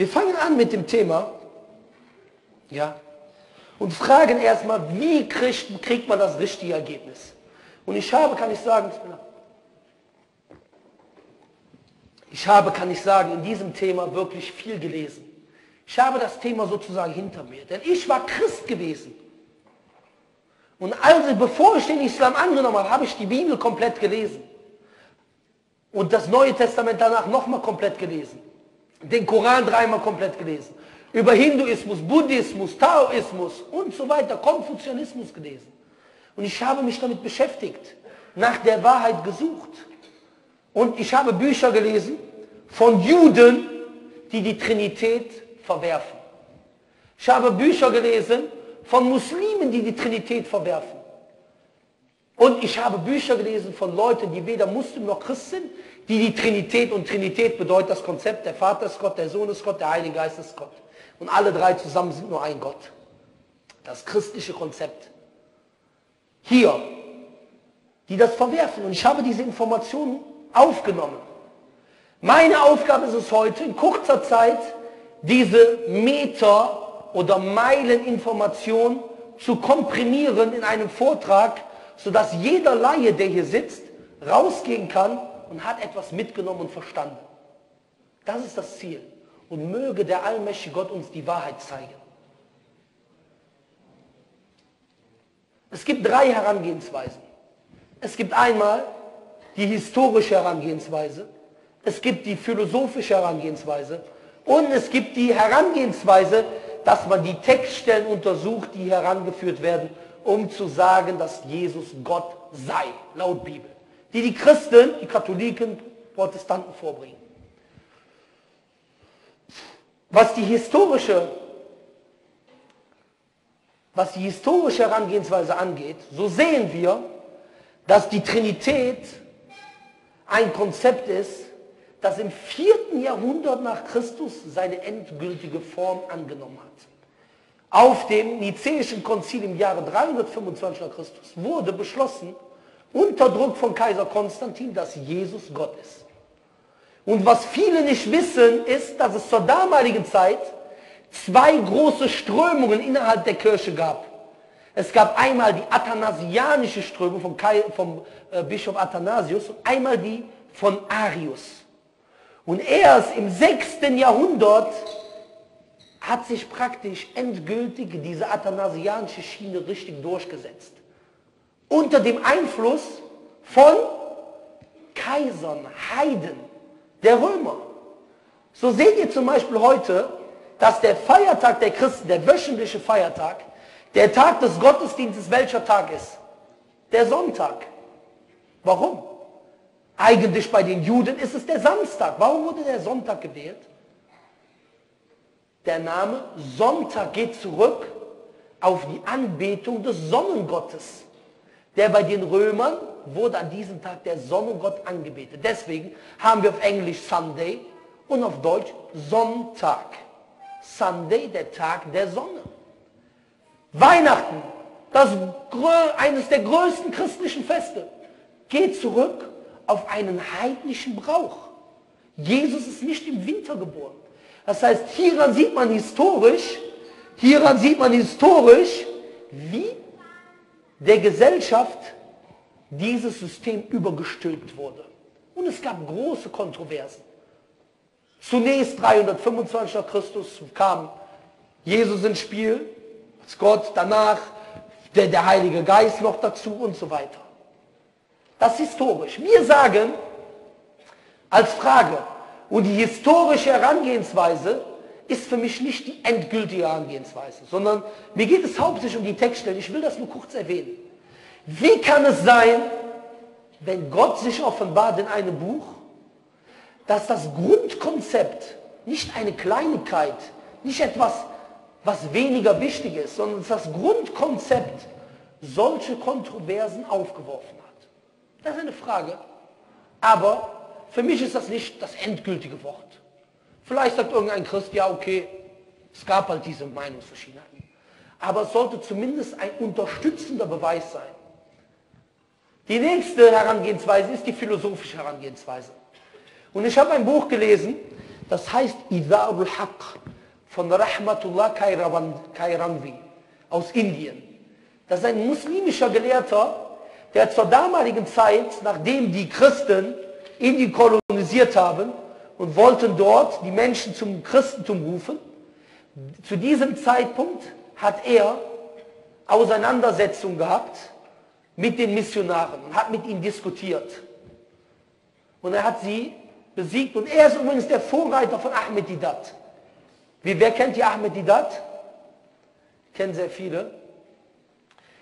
Wir fangen an mit dem Thema, ja, und fragen erstmal, wie kriegt, kriegt man das richtige Ergebnis? Und ich habe, kann ich sagen, ich habe, kann ich sagen, in diesem Thema wirklich viel gelesen. Ich habe das Thema sozusagen hinter mir, denn ich war Christ gewesen. Und also bevor ich den Islam angenommen habe, habe ich die Bibel komplett gelesen. Und das Neue Testament danach nochmal komplett gelesen. Den Koran dreimal komplett gelesen. Über Hinduismus, Buddhismus, Taoismus und so weiter, Konfuzianismus gelesen. Und ich habe mich damit beschäftigt, nach der Wahrheit gesucht. Und ich habe Bücher gelesen von Juden, die die Trinität verwerfen. Ich habe Bücher gelesen von Muslimen, die die Trinität verwerfen. Und ich habe Bücher gelesen von Leuten, die weder Muslim noch Christ sind, die die Trinität, und Trinität bedeutet das Konzept, der Vater ist Gott, der Sohn ist Gott, der Heilige Geist ist Gott. Und alle drei zusammen sind nur ein Gott. Das christliche Konzept. Hier, die das verwerfen. Und ich habe diese Informationen aufgenommen. Meine Aufgabe ist es heute, in kurzer Zeit diese Meter- oder Meileninformation zu komprimieren in einem Vortrag, sodass jeder Laie, der hier sitzt, rausgehen kann und hat etwas mitgenommen und verstanden. Das ist das Ziel. Und möge der allmächtige Gott uns die Wahrheit zeigen. Es gibt drei Herangehensweisen. Es gibt einmal die historische Herangehensweise, es gibt die philosophische Herangehensweise und es gibt die Herangehensweise, dass man die Textstellen untersucht, die herangeführt werden, um zu sagen, dass Jesus Gott sei, laut Bibel. Die die Christen, die Katholiken, Protestanten vorbringen. Was die historische, was die historische Herangehensweise angeht, so sehen wir, dass die Trinität ein Konzept ist, das im vierten Jahrhundert nach Christus seine endgültige Form angenommen hat. Auf dem Nizäischen Konzil im Jahre 325 nach Christus wurde beschlossen, unter Druck von Kaiser Konstantin, dass Jesus Gott ist. Und was viele nicht wissen, ist, dass es zur damaligen Zeit zwei große Strömungen innerhalb der Kirche gab. Es gab einmal die athanasianische Strömung vom, Kai, vom äh, Bischof Athanasius und einmal die von Arius. Und erst im 6. Jahrhundert hat sich praktisch endgültig diese athanasianische Schiene richtig durchgesetzt. Unter dem Einfluss von Kaisern, Heiden, der Römer. So seht ihr zum Beispiel heute, dass der Feiertag der Christen, der wöchentliche Feiertag, der Tag des Gottesdienstes welcher Tag ist? Der Sonntag. Warum? Eigentlich bei den Juden ist es der Samstag. Warum wurde der Sonntag gewählt? Der Name Sonntag geht zurück auf die Anbetung des Sonnengottes. Der bei den Römern wurde an diesem Tag der Sonnengott angebetet. Deswegen haben wir auf Englisch Sunday und auf Deutsch Sonntag. Sunday, der Tag der Sonne. Weihnachten, das eines der größten christlichen Feste, geht zurück auf einen heidnischen Brauch. Jesus ist nicht im Winter geboren. Das heißt, hieran sieht man historisch, hieran sieht man historisch, wie der Gesellschaft dieses System übergestülpt wurde. Und es gab große Kontroversen. Zunächst 325 nach Christus kam Jesus ins Spiel, als Gott, danach der, der Heilige Geist noch dazu und so weiter. Das ist historisch. Wir sagen als Frage, und die historische Herangehensweise ist für mich nicht die endgültige Herangehensweise, sondern mir geht es hauptsächlich um die Textstelle. Ich will das nur kurz erwähnen. Wie kann es sein, wenn Gott sich offenbart in einem Buch, dass das Grundkonzept nicht eine Kleinigkeit, nicht etwas, was weniger wichtig ist, sondern dass das Grundkonzept solche Kontroversen aufgeworfen hat. Das ist eine Frage. Aber für mich ist das nicht das endgültige Wort. Vielleicht sagt irgendein Christ, ja okay, es gab halt diese Meinungsverschiedenheiten. Aber es sollte zumindest ein unterstützender Beweis sein. Die nächste Herangehensweise ist die philosophische Herangehensweise. Und ich habe ein Buch gelesen, Das heißt Ida'ul Haq von Rahmatullah Kairanvi aus Indien. Das ist ein muslimischer Gelehrter, der zur damaligen Zeit, nachdem die Christen Indien kolonisiert haben und wollten dort die Menschen zum Christentum rufen, zu diesem Zeitpunkt hat er Auseinandersetzungen gehabt mit den Missionaren und hat mit ihnen diskutiert. Und er hat sie besiegt. Und er ist übrigens der Vorreiter von Ahmed Didat. Wie, wer kennt die Ahmed Didat? Kennen sehr viele.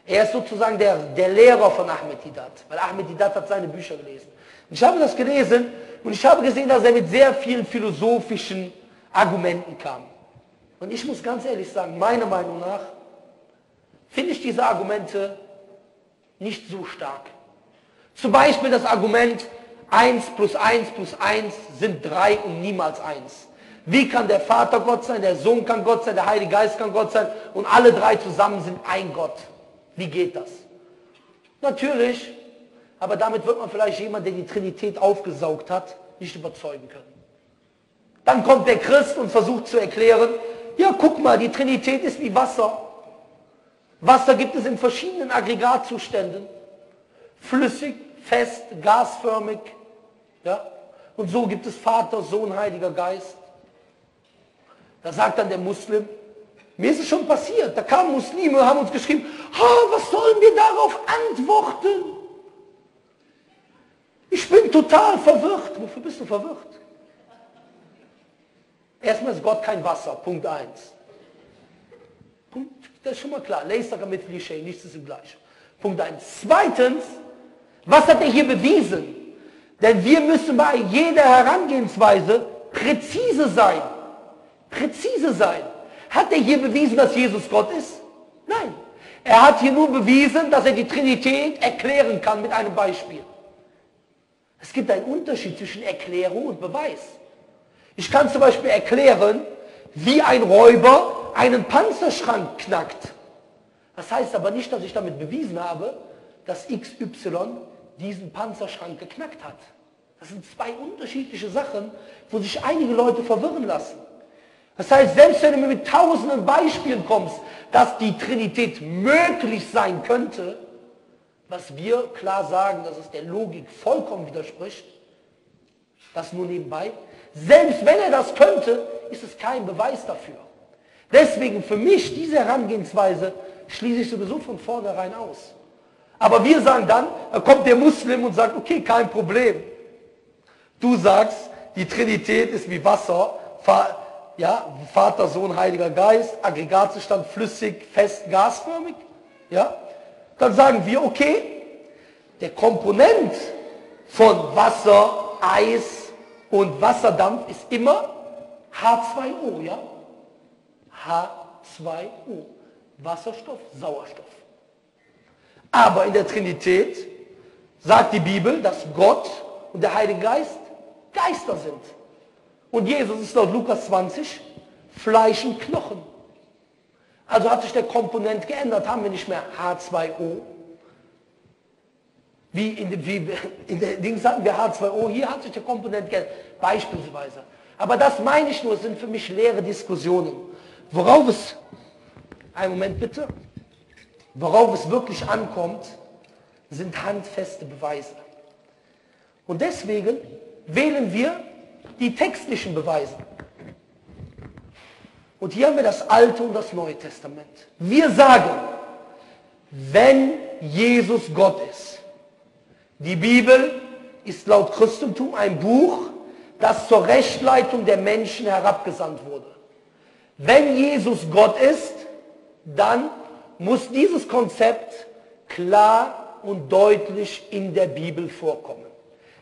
Er ist sozusagen der, der Lehrer von Ahmed Didat, weil Ahmed Didat hat seine Bücher gelesen. Ich habe das gelesen und ich habe gesehen, dass er mit sehr vielen philosophischen Argumenten kam. Und ich muss ganz ehrlich sagen, meiner Meinung nach finde ich diese Argumente nicht so stark. Zum Beispiel das Argument, 1 plus 1 plus 1 sind 3 und niemals 1. Wie kann der Vater Gott sein, der Sohn kann Gott sein, der Heilige Geist kann Gott sein und alle drei zusammen sind ein Gott? Wie geht das? Natürlich, aber damit wird man vielleicht jemand, der die Trinität aufgesaugt hat, nicht überzeugen können. Dann kommt der Christ und versucht zu erklären, ja guck mal, die Trinität ist wie Wasser. Wasser gibt es in verschiedenen Aggregatzuständen. Flüssig, fest, gasförmig, ja? Und so gibt es Vater, Sohn, Heiliger Geist. Da sagt dann der Muslim, mir ist es schon passiert, da kamen Muslime haben uns geschrieben, oh, was sollen wir darauf antworten? Ich bin total verwirrt. Wofür bist du verwirrt? Erstmal ist Gott kein Wasser, Punkt 1. Punkt, das ist schon mal klar. Nichts ist im Gleichen. Punkt 1. Zweitens, was hat er hier bewiesen? Denn wir müssen bei jeder Herangehensweise präzise sein. Präzise sein. Hat er hier bewiesen, dass Jesus Gott ist? Nein. Er hat hier nur bewiesen, dass er die Trinität erklären kann mit einem Beispiel. Es gibt einen Unterschied zwischen Erklärung und Beweis. Ich kann zum Beispiel erklären, wie ein Räuber einen Panzerschrank knackt. Das heißt aber nicht, dass ich damit bewiesen habe, dass XY diesen Panzerschrank geknackt hat. Das sind zwei unterschiedliche Sachen, wo sich einige Leute verwirren lassen. Das heißt, selbst wenn du mir mit tausenden Beispielen kommst, dass die Trinität möglich sein könnte, was wir klar sagen, dass es der Logik vollkommen widerspricht, das nur nebenbei, selbst wenn er das könnte, ist es kein Beweis dafür. Deswegen für mich diese Herangehensweise schließe ich sowieso von vornherein aus. Aber wir sagen dann, da kommt der Muslim und sagt, okay, kein Problem. Du sagst, die Trinität ist wie Wasser, ja, Vater, Sohn, Heiliger Geist, Aggregatzustand flüssig, fest, gasförmig. Ja? Dann sagen wir, okay, der Komponent von Wasser, Eis und Wasserdampf ist immer H2O, ja? H2O. Wasserstoff, Sauerstoff. Aber in der Trinität sagt die Bibel, dass Gott und der Heilige Geist Geister sind. Und Jesus ist laut Lukas 20 Fleisch und Knochen. Also hat sich der Komponent geändert, haben wir nicht mehr H2O. Wie in, dem, wie in der Dings hatten wir H2O, hier hat sich der Komponent geändert, beispielsweise. Aber das meine ich nur, sind für mich leere Diskussionen. Worauf es, einen Moment bitte, Worauf es wirklich ankommt, sind handfeste Beweise. Und deswegen wählen wir die textlichen Beweise. Und hier haben wir das Alte und das Neue Testament. Wir sagen, wenn Jesus Gott ist, die Bibel ist laut Christentum ein Buch, das zur Rechtleitung der Menschen herabgesandt wurde. Wenn Jesus Gott ist, dann muss dieses Konzept klar und deutlich in der Bibel vorkommen.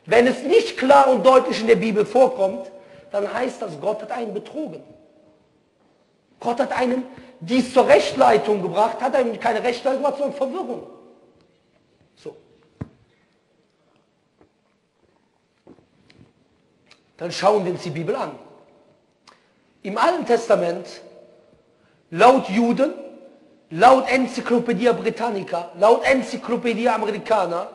Wenn es nicht klar und deutlich in der Bibel vorkommt, dann heißt das, Gott hat einen betrogen. Gott hat einen dies zur Rechtleitung gebracht, hat einem keine Rechtleitung gebracht, sondern Verwirrung. So. Dann schauen wir uns die Bibel an. Im Alten Testament, laut Juden, laut Enzyklopädie Britannica, laut Enzyklopädie Americana,